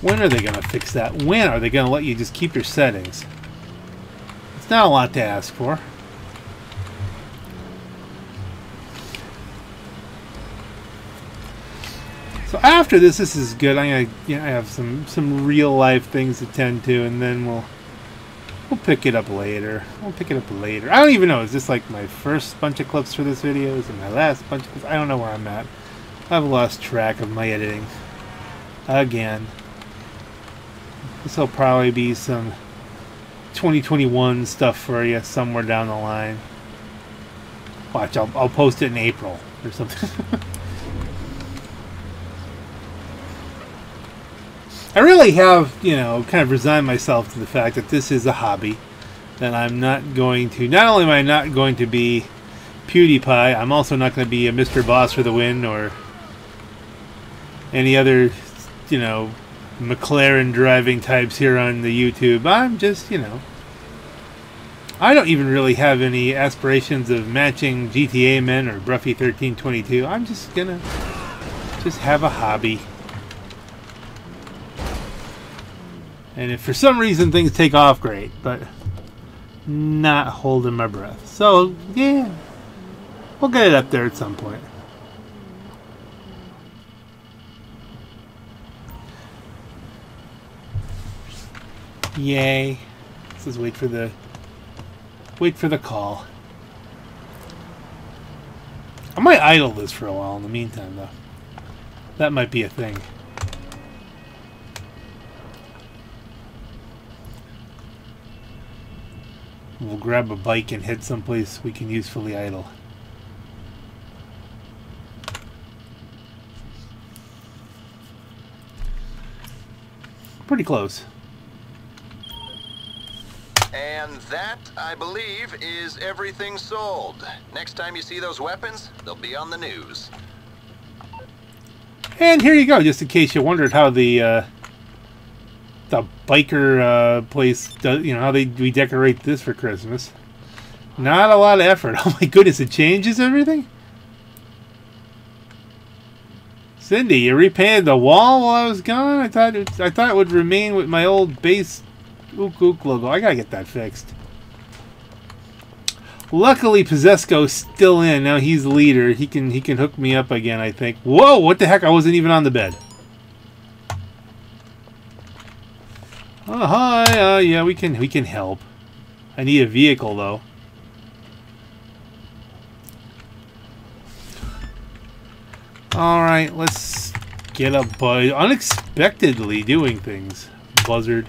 When are they going to fix that? When are they going to let you just keep your settings? It's not a lot to ask for. So after this, this is good. I'm gonna, yeah, I have some some real life things to tend to, and then we'll we'll pick it up later. We'll pick it up later. I don't even know. Is this like my first bunch of clips for this video? Is it my last bunch of clips? I don't know where I'm at. I've lost track of my editing again. This will probably be some 2021 stuff for you somewhere down the line. Watch, I'll, I'll post it in April or something. I really have, you know, kind of resigned myself to the fact that this is a hobby. That I'm not going to, not only am I not going to be PewDiePie, I'm also not going to be a Mr. Boss for the win or any other, you know, McLaren driving types here on the YouTube. I'm just, you know, I don't even really have any aspirations of matching GTA Men or Broughy 1322. I'm just gonna just have a hobby. And if for some reason things take off, great, but not holding my breath. So, yeah, we'll get it up there at some point. Yay. This is wait for the wait for the call. I might idle this for a while in the meantime though. That might be a thing. We'll grab a bike and head someplace we can usefully idle. Pretty close. And that, I believe, is everything sold. Next time you see those weapons, they'll be on the news. And here you go, just in case you wondered how the uh, the biker uh, place does, you know, how they we decorate this for Christmas. Not a lot of effort. Oh my goodness, it changes everything. Cindy, you repainted the wall while I was gone. I thought it, I thought it would remain with my old base Ook Ook logo. I gotta get that fixed. Luckily, Possesco's still in. Now he's leader. He can he can hook me up again. I think. Whoa! What the heck? I wasn't even on the bed. Oh hi. Uh, yeah, we can we can help. I need a vehicle though. All right, let's get a buzz. Unexpectedly doing things, Buzzard.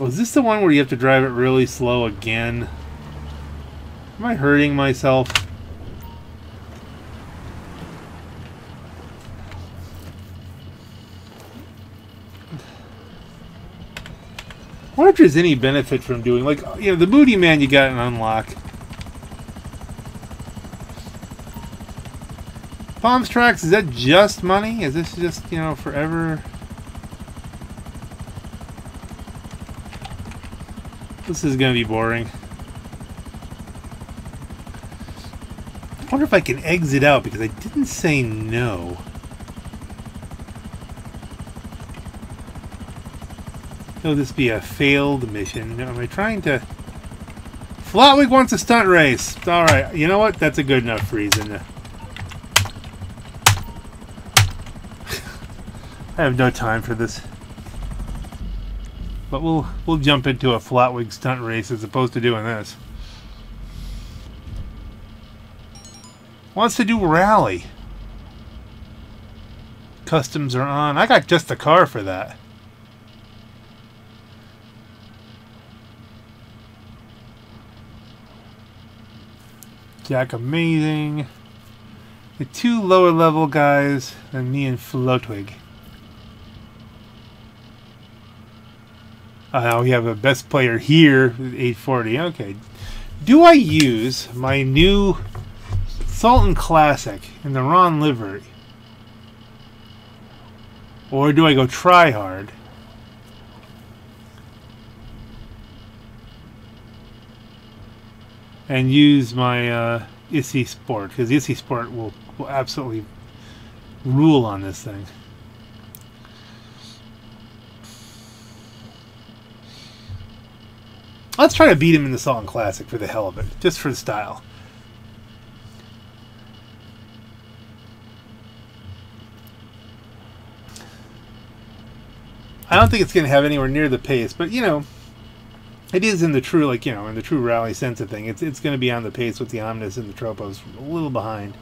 Oh, Was this the one where you have to drive it really slow again? Am I hurting myself? I wonder if there's any benefit from doing, like, you know, the Moody Man you got an unlock. Palms Tracks, is that just money? Is this just, you know, forever... This is going to be boring. I wonder if I can exit out because I didn't say no. Will this be a failed mission? Am I trying to... Flotwig wants a stunt race. Alright, you know what? That's a good enough reason. I have no time for this. But we'll we'll jump into a Flotwig stunt race as opposed to doing this. Wants to do rally. Customs are on. I got just the car for that. Jack Amazing. The two lower level guys and me and Flotwig. Uh, we have a best player here, 840. Okay. Do I use my new Sultan Classic in the Ron livery? Or do I go try hard? And use my uh, Issi Sport, because Issi Sport will, will absolutely rule on this thing. Let's try to beat him in the Song Classic for the hell of it, just for the style. I don't think it's going to have anywhere near the pace, but you know, it is in the true, like you know, in the true rally sense of thing. It's it's going to be on the pace with the Omnis and the Tropos, a little behind.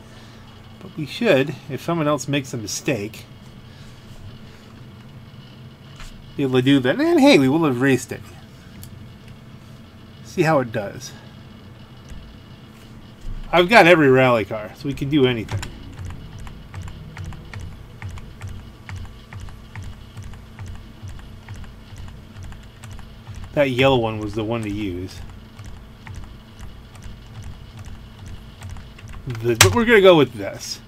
But we should, if someone else makes a mistake, be able to do that. And hey, we will have raced it. See how it does. I've got every rally car, so we can do anything. That yellow one was the one to use. The, but we're going to go with this.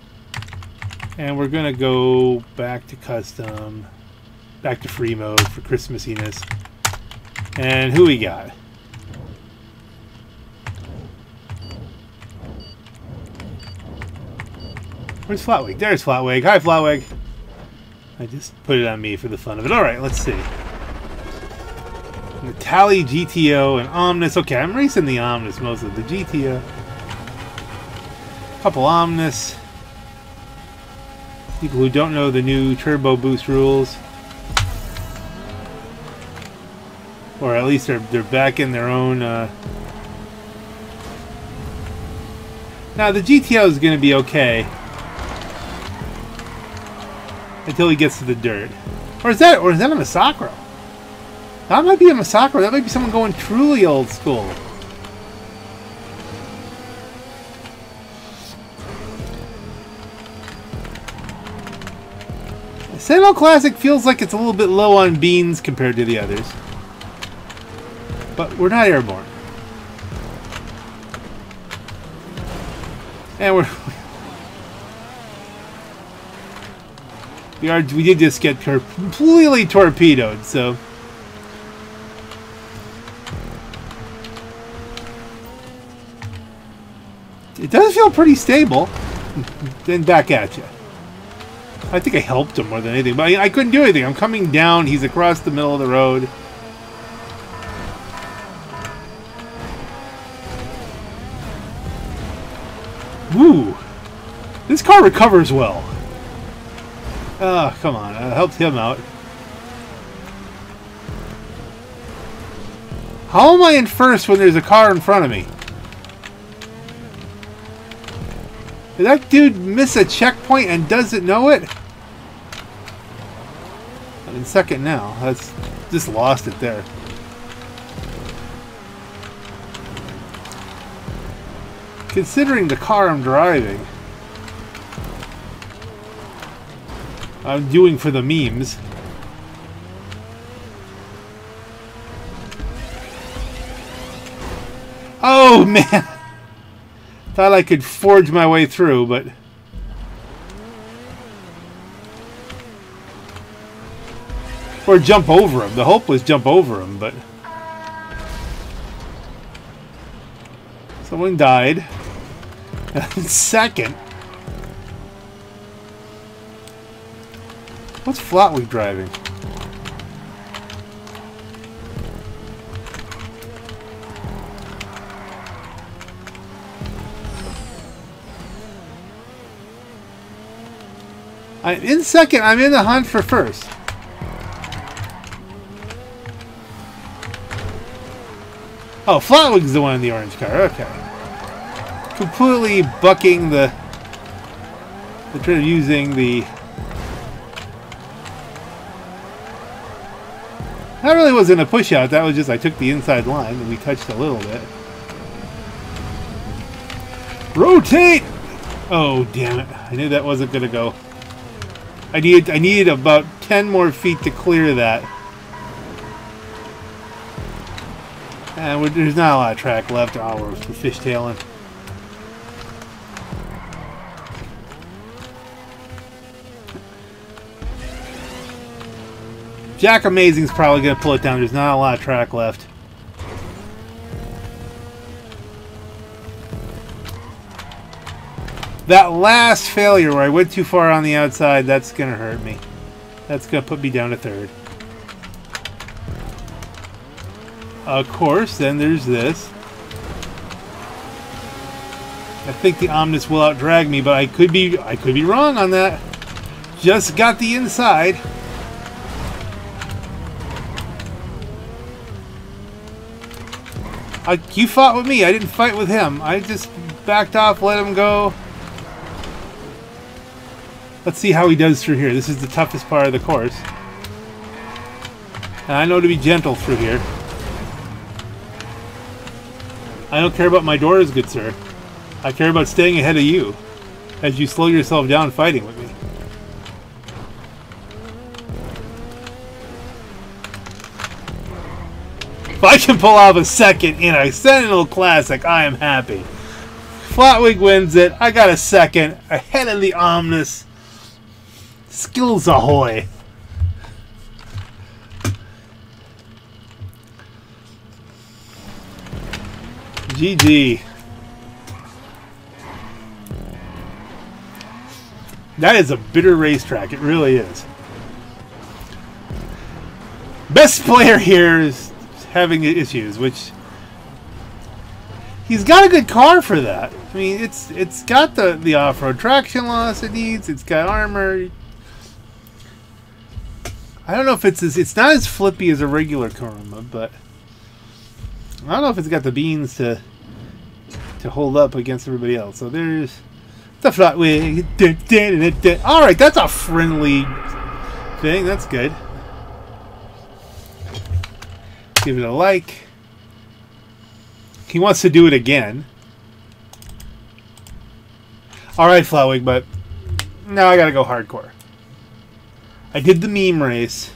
And we're going to go back to custom, back to free mode for Christmassiness. And who we got? Where's Flotwig? There's Flotwig. Hi, Flotwig. I just put it on me for the fun of it. All right, let's see. Itali GTO and Omnis. Okay, I'm racing the Omnis of The GTO. Couple Omnis. People who don't know the new turbo boost rules. Or at least they're, they're back in their own... Uh... Now, the GTO is going to be okay. Until he gets to the dirt. Or is that, or is that a Massacro? That might be a Massacro. That might be someone going truly old school. Sentinel Classic feels like it's a little bit low on beans compared to the others. But we're not airborne. And we're... We, are, we did just get completely torpedoed, so... It does feel pretty stable. then back at you. I think I helped him more than anything, but I, I couldn't do anything. I'm coming down. He's across the middle of the road. Woo! This car recovers well. Oh, come on. Uh, I helped him out. How am I in first when there's a car in front of me? Did that dude miss a checkpoint and doesn't know it? I'm in second now. That's just lost it there. Considering the car I'm driving, I'm doing for the memes. Oh man! Thought I could forge my way through, but... Or jump over him. The hope was jump over him, but... Someone died. Second. What's Flotwig driving? I'm in second. I'm in the hunt for first. Oh, Flotwig's the one in the orange car. Okay. Completely bucking the... The trend of using the... wasn't a push out. That was just I took the inside line and we touched a little bit. Rotate! Oh, damn it. I knew that wasn't going to go. I needed I needed about 10 more feet to clear that. And there's not a lot of track left. Oh, we're fishtailing. Jack Amazing's probably going to pull it down. There's not a lot of track left. That last failure where I went too far on the outside, that's going to hurt me. That's going to put me down to third. Of course, then there's this. I think the Omnis will outdrag me, but I could be I could be wrong on that. Just got the inside. I, you fought with me. I didn't fight with him. I just backed off, let him go. Let's see how he does through here. This is the toughest part of the course. And I know to be gentle through here. I don't care about my doors, good sir. I care about staying ahead of you as you slow yourself down fighting with me. If I can pull off a second in a Sentinel Classic, I am happy. Flotwig wins it. I got a second ahead of the Omnis. Skills ahoy. GG. That is a bitter racetrack. It really is. Best player here is having issues, which he's got a good car for that. I mean, it's it's got the the off-road traction loss it needs. It's got armor. I don't know if it's as, it's not as flippy as a regular Kuruma, but I don't know if it's got the beans to to hold up against everybody else. So there's the flat wing. All right, that's a friendly thing. That's good. Give it a like. He wants to do it again. All right, Flotwig, but now I gotta go hardcore. I did the meme race.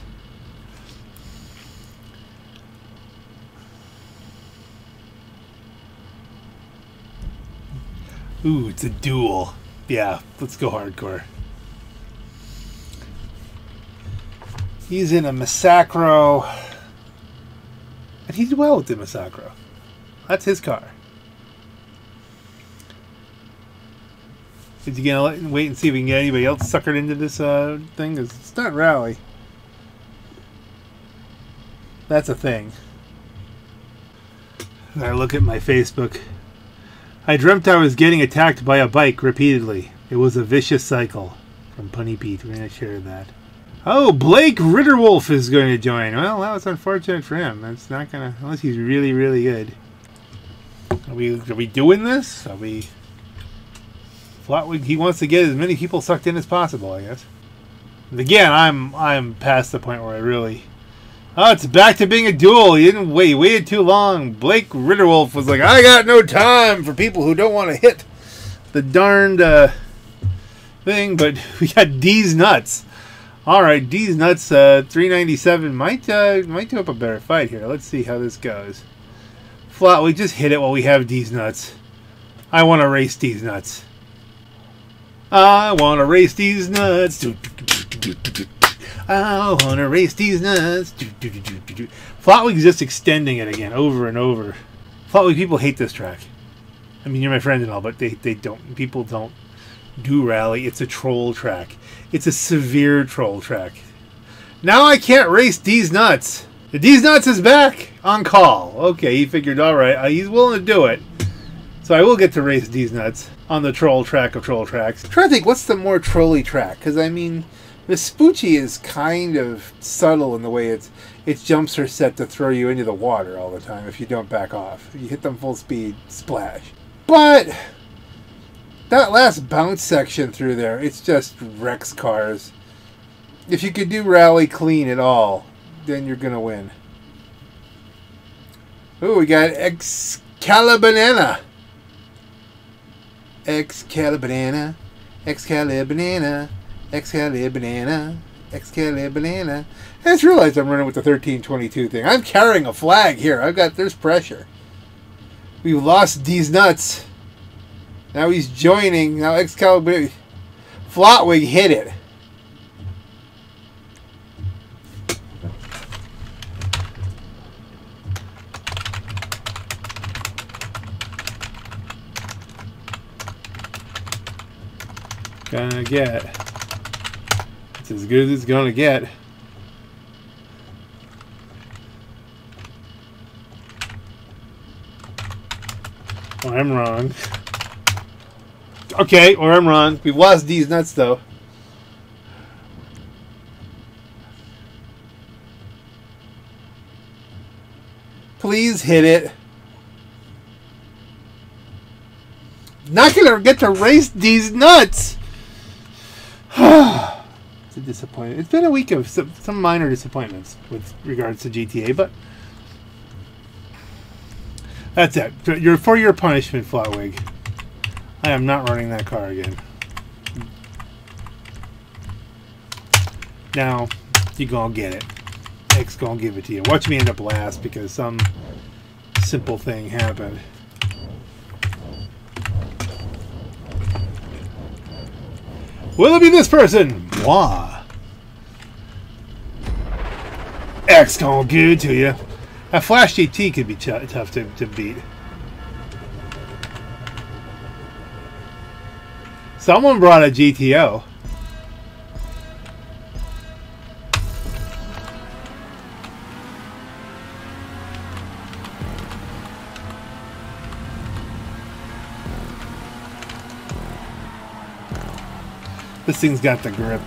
Ooh, it's a duel. Yeah, let's go hardcore. He's in a Massacro. He did well with the Massacro. That's his car. Is he gonna wait and see if we can get anybody else suckered into this uh, thing? It's not rally. That's a thing. I look at my Facebook. I dreamt I was getting attacked by a bike repeatedly. It was a vicious cycle. From Punny Pete. We're to share that. Oh, Blake Ritterwolf is going to join. Well, that was unfortunate for him. That's not to... Unless he's really, really good. Are we, are we doing this? Are we... Flotwig, he wants to get as many people sucked in as possible, I guess. But again, I'm I'm past the point where I really Oh, it's back to being a duel. You didn't wait. You waited too long. Blake Ritterwolf was like, I got no time for people who don't want to hit the darned uh, thing. But we got D's nuts. All right, D's nuts. Uh, 397 might uh, might do up a better fight here. Let's see how this goes. Flat, we just hit it while we have D's nuts. I want to race D's nuts. I want to race these nuts. I wanna race these nuts. Flotwig's just extending it again over and over. Flotwig people hate this track. I mean, you're my friend and all, but they, they don't. People don't do rally. It's a troll track. It's a severe troll track. Now I can't race D's nuts. The D's nuts is back on call. Okay, he figured, all right, uh, he's willing to do it. So I will get to race D's nuts on the troll track of troll tracks. I'm trying to think, what's the more trolly track? Because I mean, Vespucci is kind of subtle in the way it's its jumps are set to throw you into the water all the time if you don't back off. If you hit them full speed, splash. But that last bounce section through there, it's just wrecks cars. If you could do rally clean at all, then you're gonna win. Oh, we got Excalibur Excalibur Excalibur Excalibur banana. Excalibur banana. I just realized I'm running with the 1322 thing. I'm carrying a flag here. I've got, there's pressure. We've lost these nuts. Now he's joining. Now Excalibur. Flotwig hit it. gonna get. It's as good as it's gonna get. Or I'm wrong. Okay, or I'm wrong. We've lost these nuts though. Please hit it. Not gonna get to race these nuts. it's a disappointment. It's been a week of some, some minor disappointments with regards to GTA, but that's it. Your for your punishment, Flotwig. I am not running that car again. Now, you gonna get it. X gonna give it to you. Watch me end up last because some simple thing happened. Will it be this person? Moi. X gonna give it to you. A Flash GT could be tough to, to beat. Someone brought a GTO. This thing's got the grip.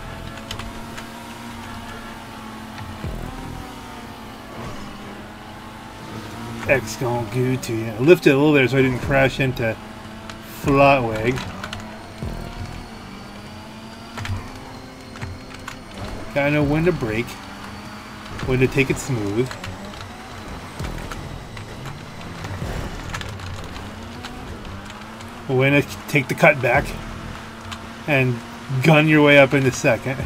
X gonna go to you. I lifted a little there so I didn't crash into Flotwig. Gotta know when to brake, when to take it smooth. When to take the cut back and gun your way up into second.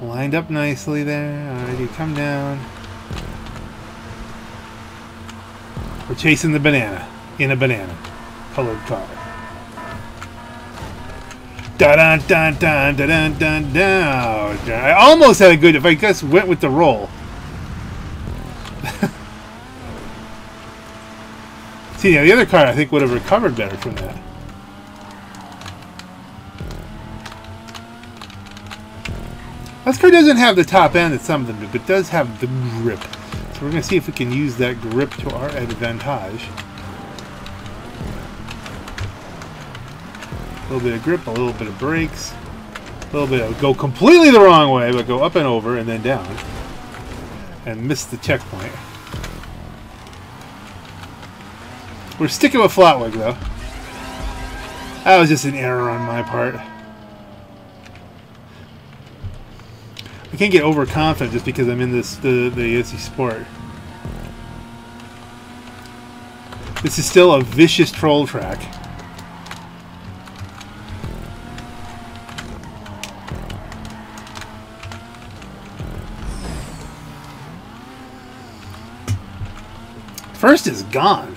Lined up nicely there. Alright, you come down. We're chasing the banana in a banana colored car. Da dun dun dun dun dun dun dun. I almost had a good. If I just went with the roll. See, now the other car I think would have recovered better from that. This car doesn't have the top end that some of them do, but does have the grip. So we're going to see if we can use that grip to our advantage. A little bit of grip, a little bit of brakes. A little bit of go completely the wrong way, but go up and over and then down. And miss the checkpoint. We're sticking with Flotwig, though. That was just an error on my part. I can't get overconfident just because I'm in this the the Issi Sport. This is still a vicious troll track. First is gone.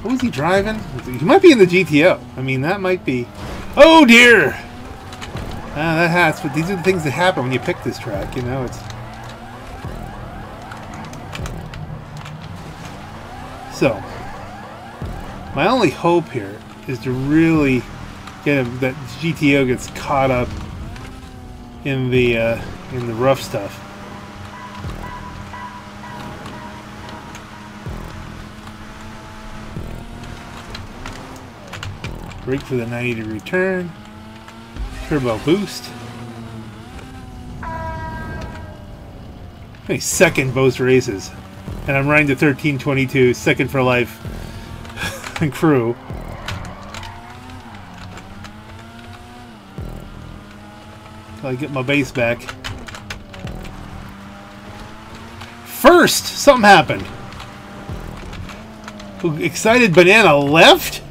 What was he driving? He might be in the GTO. I mean, that might be... Oh, dear! Ah, that has, but these are the things that happen when you pick this track, you know, it's... So, my only hope here is to really get him, that GTO gets caught up in the, uh, in the rough stuff. Brake for the 90 degree turn. Turbo boost. A second both races. And I'm riding the 1322, second for life. crew. Till I get my base back. First! Something happened. Excited Banana left?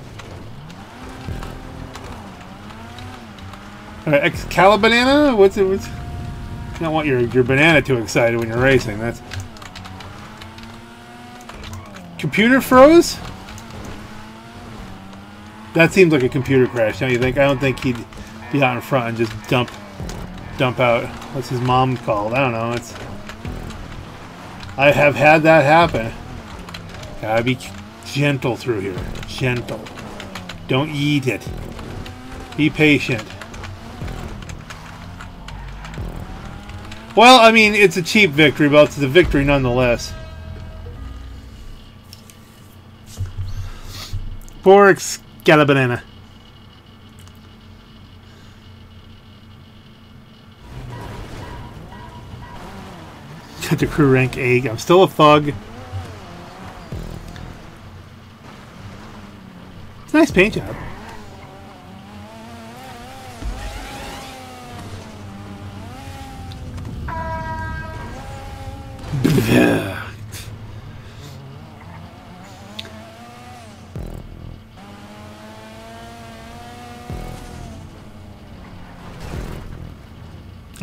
Uh, Excalibanana? What's it? What's, you don't want your, your banana too excited when you're racing. That's computer froze. That seems like a computer crash, don't you think? I don't think he'd be out in front and just dump dump out. What's his mom called? I don't know. It's I have had that happen. Gotta be gentle through here. Gentle. Don't eat it. Be patient. Well, I mean, it's a cheap victory, but it's a victory nonetheless. Poor Excalibanana. Got the crew rank 8. I'm still a thug. It's a nice paint job.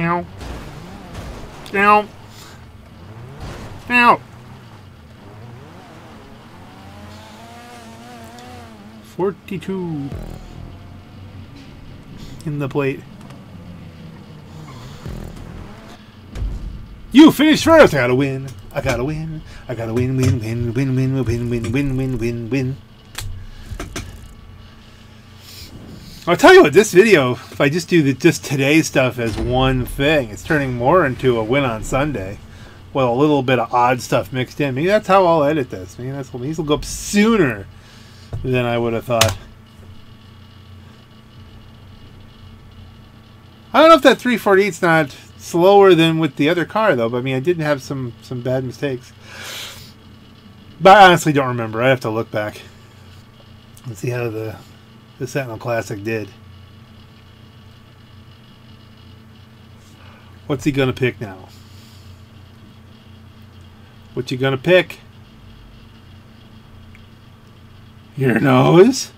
Ow. Ow. Ow. 42 in the plate. You finished first. I gotta win. I gotta win. I gotta win, win, win, win, win, win, win, win, win, win, win. I'll tell you what, this video, if I just do the just today stuff as one thing, it's turning more into a win on Sunday. Well, a little bit of odd stuff mixed in. Maybe that's how I'll edit this. Maybe that's these will go up sooner than I would have thought. I don't know if that 348's not slower than with the other car though. But I mean, I didn't have some some bad mistakes. But I honestly don't remember. I have to look back and see how the the Sentinel Classic did. What's he gonna pick now? What you gonna pick? Your nose?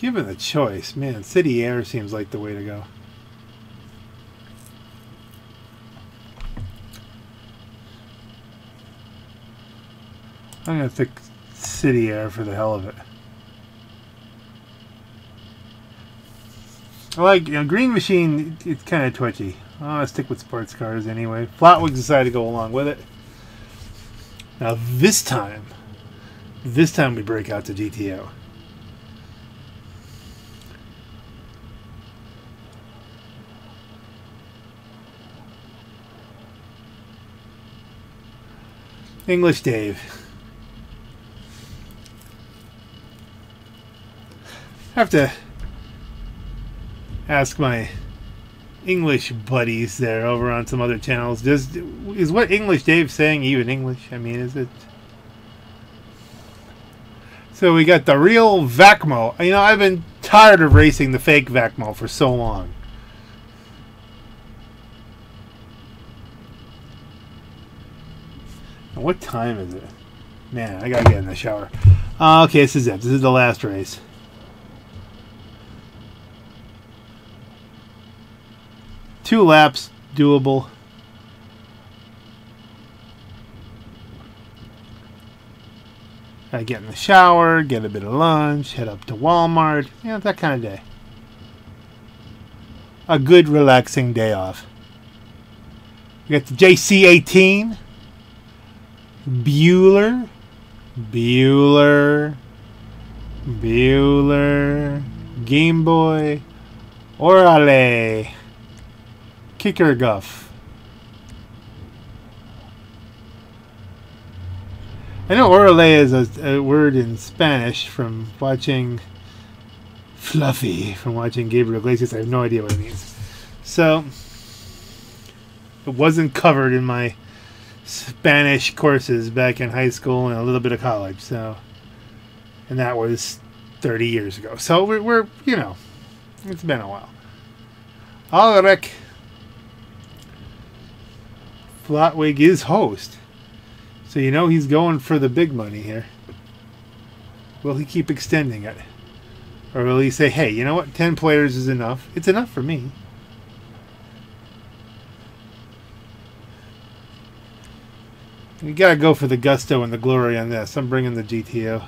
Given the choice, man, City Air seems like the way to go. I'm going to pick City Air for the hell of it. I like, you know, Green Machine, it's kind of twitchy. I want to stick with sports cars anyway. Flotwigs decided to go along with it. Now this time, this time we break out to GTO. English Dave. Have to ask my English buddies there over on some other channels. Does is what English Dave's saying even English? I mean, is it? So we got the real Vacmo. You know, I've been tired of racing the fake Vacmo for so long. What time is it? Man, I gotta get in the shower. Uh, okay, this is it. This is the last race. Two laps, doable. Gotta get in the shower, get a bit of lunch, head up to Walmart. You know, that kind of day. A good, relaxing day off. We got the JC18. Bueller, Bueller, Bueller, Game Boy, Orale, Kicker Guff. I know Orale is a, a, word in Spanish from watching Fluffy, from watching Gabriel Iglesias. I have no idea what it means. So, it wasn't covered in my Spanish courses back in high school and a little bit of college. So, and that was 30 years ago. So we're, we're you know, it's been a while. Ulrich Flotwig is host. So you know he's going for the big money here. Will he keep extending it? Or will he say, hey, you know what? 10 players is enough. It's enough for me. You gotta go for the gusto and the glory on this. I'm bringing the GTO.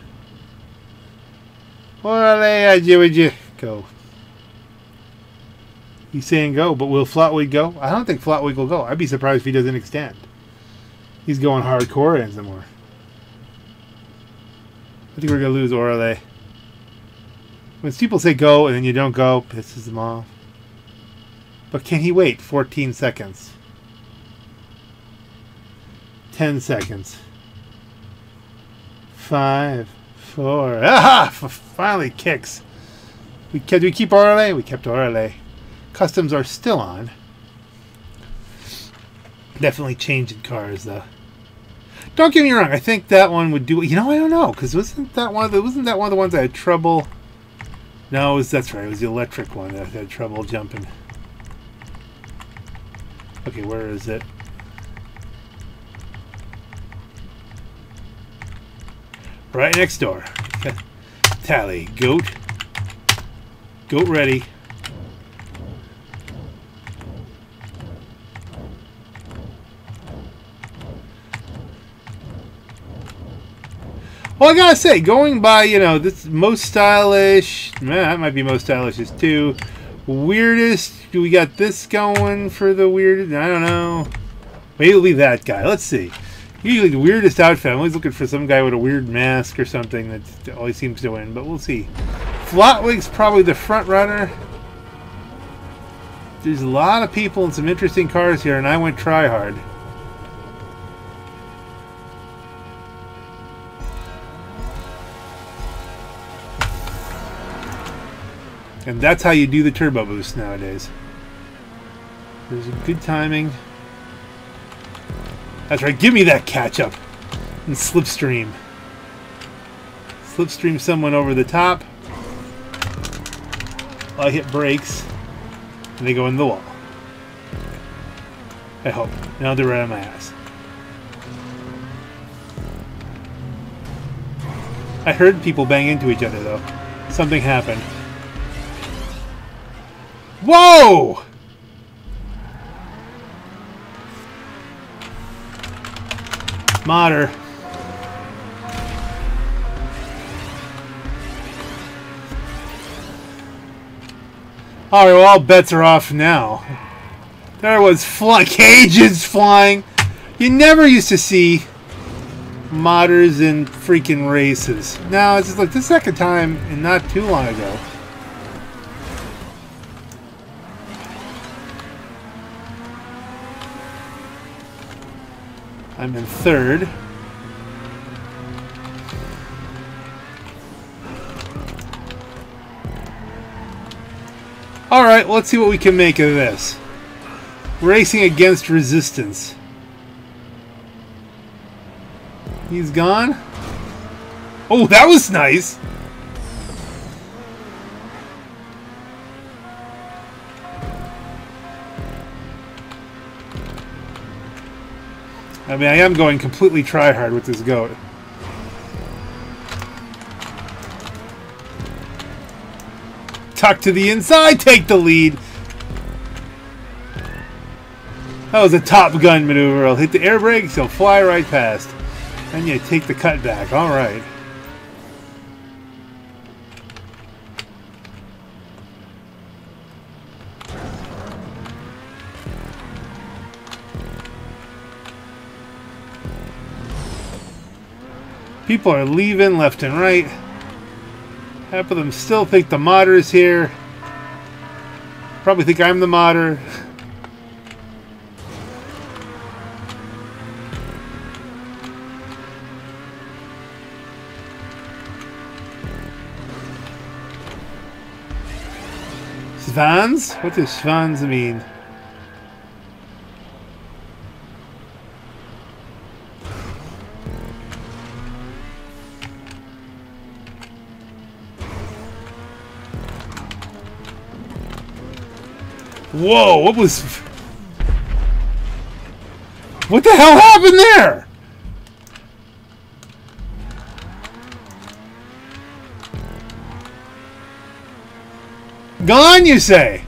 Orale, go. He's saying go, but will Flotwig go? I don't think Flotwig will go. I'd be surprised if he doesn't extend. He's going hardcore and some more. I think we're gonna lose Orale. When people say go and then you don't go, pisses them off. But can he wait 14 seconds? 10 seconds. 5, 4. Aha! Finally kicks. We, did we keep relay? We kept our relay. Customs are still on. Definitely changing cars, though. Don't get me wrong. I think that one would do. You know, I don't know because wasn't that one of the wasn't that one of the ones I had trouble. No, was, that's right. It was the electric one that I had trouble jumping. Okay, where is it? Right next door. Tally, goat. Goat ready. Well, I gotta say, going by, you know, this most stylish, man, that might be most stylish is too. Weirdest, we got this going for the weirdest, I don't know. Maybe it'll that guy. Let's see. Usually the weirdest outfit, I'm always looking for some guy with a weird mask or something that always seems to win, but we'll see. Flotwig's probably the front runner. There's a lot of people and some interesting cars here, and I went try hard. And that's how you do the turbo boost nowadays. There's good timing. That's right, give me that catch up. And slipstream. Slipstream someone over the top. I hit brakes. And they go in the wall. I hope. Now they're right on my ass. I heard people bang into each other though. Something happened. Whoa! Modder. Alright, well, all bets are off now. There was fly cages flying. You never used to see modders in freaking races. Now, it's just like the second time and not too long ago. I'm in third. Alright, let's see what we can make of this. Racing against resistance. He's gone? Oh, that was nice! I mean, I am going completely try-hard with this goat. Tuck to the inside, take the lead. That was a Top Gun maneuver. I'll hit the air brakes, he'll fly right past. And you take the cutback. All People are leaving left and right. Half of them still think the modder is here. Probably think I'm the modder. Svans? What does Svans mean? Whoa, what was... What the hell happened there? Gone, you say?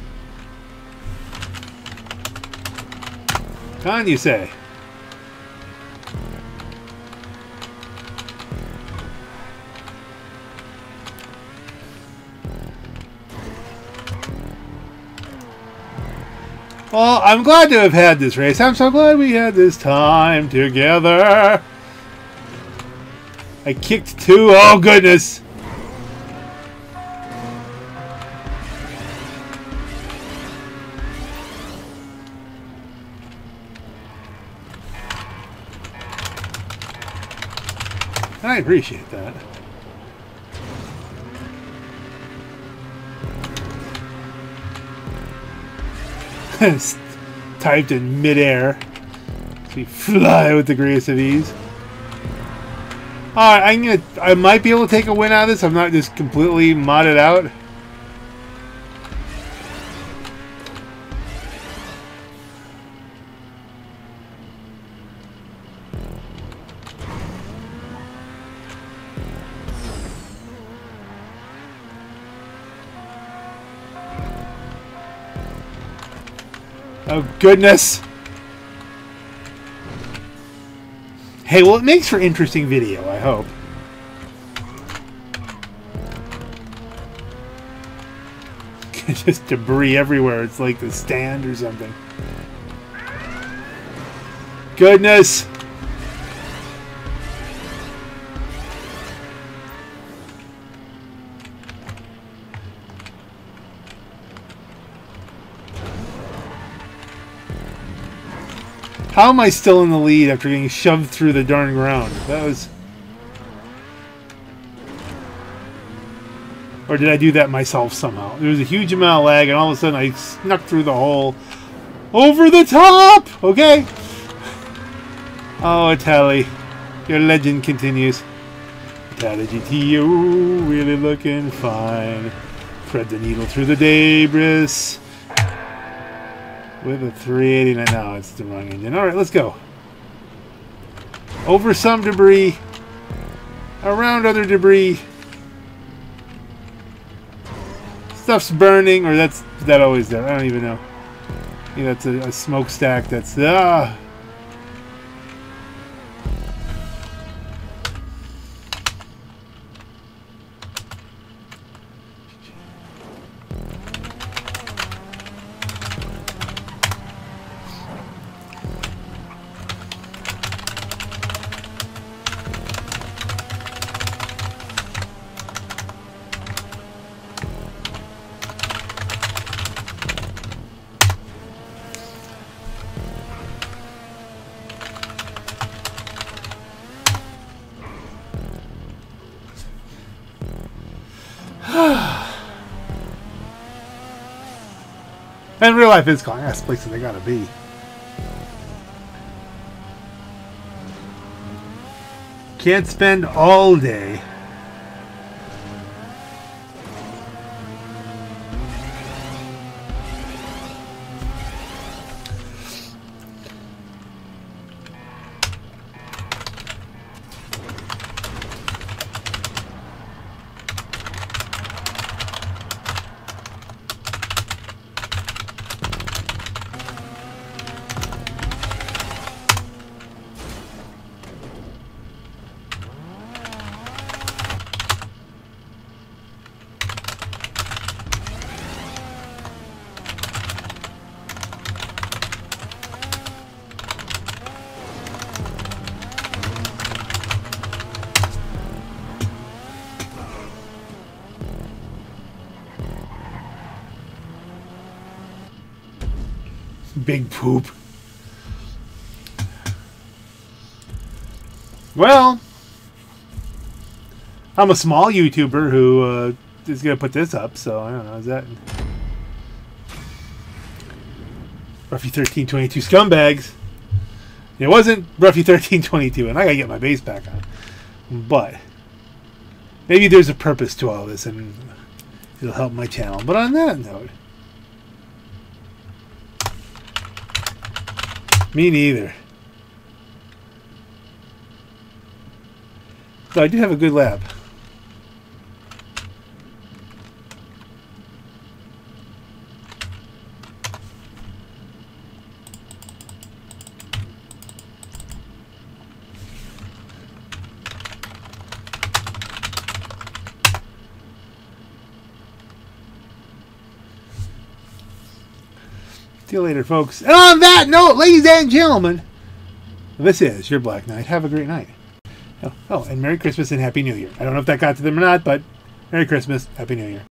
Gone, you say? Well, I'm glad to have had this race. I'm so glad we had this time together. I kicked two. Oh, goodness. I appreciate that. Typed in midair. So we fly with the grace of ease. Alright, I'm gonna I might be able to take a win out of this. I'm not just completely modded out. Oh, goodness. Hey, well, it makes for interesting video, I hope. Just debris everywhere. It's like the stand or something. Goodness. How am I still in the lead after getting shoved through the darn ground? That was... Or did I do that myself somehow? There was a huge amount of lag, and all of a sudden I snuck through the hole. Over the top! Okay. Oh, Itali. Your legend continues. Itali GTO, really looking fine. Thread the needle through the debris. With a 389. No, it's the wrong engine. Alright, let's go. Over some debris. Around other debris. Stuff's burning, or that's that always there. I don't even know. Maybe that's a, a smokestack that's... Ah! Life is calling. That's places they gotta be. Can't spend all day. Poop. Well, I'm a small YouTuber who uh, is going to put this up, so I don't know. Is that. Broughy 1322 scumbags. It wasn't Broughy 1322, and I gotta get my base back on. But maybe there's a purpose to all this, and it'll help my channel. But on that note, me neither. So I do have a good lab. See you later, folks. And on that note, ladies and gentlemen, this is your Black Knight. Have a great night. Oh, oh, and Merry Christmas and Happy New Year. I don't know if that got to them or not, but Merry Christmas, Happy New Year.